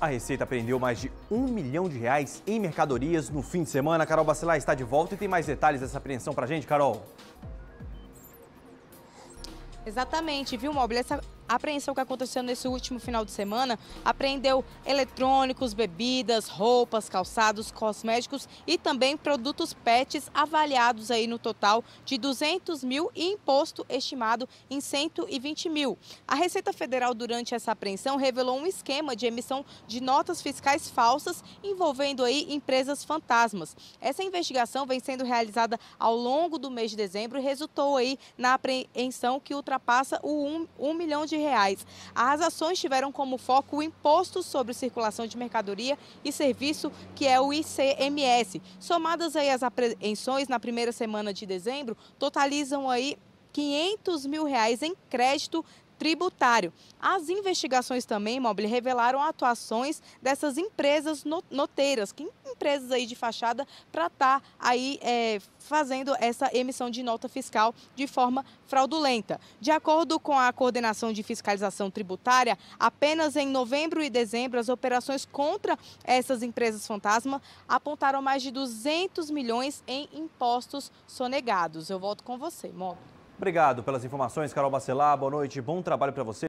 A Receita apreendeu mais de um milhão de reais em mercadorias no fim de semana. Carol Bacelar está de volta e tem mais detalhes dessa apreensão pra gente, Carol. Exatamente, viu, Móvel? Essa apreensão que aconteceu nesse último final de semana apreendeu eletrônicos, bebidas, roupas, calçados, cosméticos e também produtos PETs avaliados aí no total de 200 mil e imposto estimado em 120 mil. A Receita Federal, durante essa apreensão, revelou um esquema de emissão de notas fiscais falsas envolvendo aí empresas fantasmas. Essa investigação vem sendo realizada ao longo do mês de dezembro e resultou aí na apreensão que ultrapassa o 1, 1 milhão de reais. As ações tiveram como foco o imposto sobre circulação de mercadoria e serviço, que é o ICMS. Somadas aí as apreensões na primeira semana de dezembro, totalizam aí 500 mil reais em crédito tributário. As investigações também, Mobile, revelaram atuações dessas empresas noteiras, que empresas aí de fachada para estar tá aí é, fazendo essa emissão de nota fiscal de forma fraudulenta. De acordo com a Coordenação de Fiscalização Tributária, apenas em novembro e dezembro as operações contra essas empresas fantasma apontaram mais de 200 milhões em impostos sonegados. Eu volto com você, Mobile. Obrigado pelas informações, Carol Bacelar. Boa noite, bom trabalho para você.